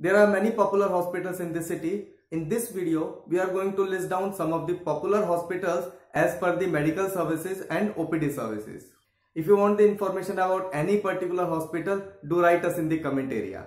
There are many popular hospitals in this city. In this video, we are going to list down some of the popular hospitals as per the medical services and OPD services. If you want the information about any particular hospital, do write us in the comment area.